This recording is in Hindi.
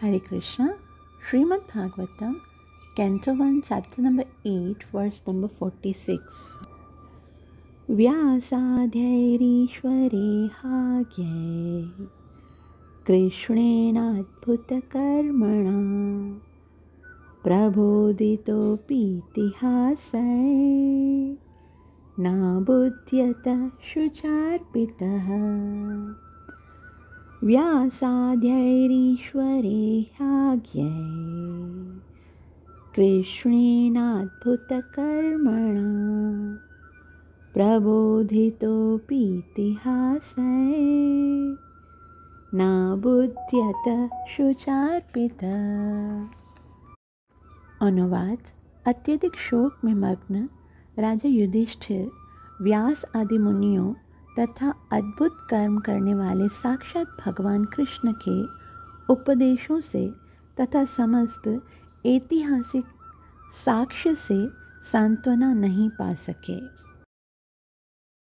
Hare Krishna, Srimad Bhagavatam, Canto 1, Chapter number 8, verse number 46. व्यासाध्यैरीश्वरे हाग्यै कृष्णेनाद्भुतकर्मणा प्रबोधितोऽपीतिहासै नाबुध्यत शुचार्पितः व्यासाध्यैरीश्वरे ह्याज्ञै कृष्णेनाद्भुतकर्मणा प्रबोधितोऽपीतिहासै नाबुध्यत शुचार्पित। अनुवाद, अत्यधिक शोक में मग्न राजा युधिष्ठिर व्यास आदि मुनियों तथा अद्भुत कर्म करने वाले साक्षात भगवान कृष्ण के उपदेशों से तथा समस्त ऐतिहासिक साक्ष्य से सांत्वना नहीं पा सके।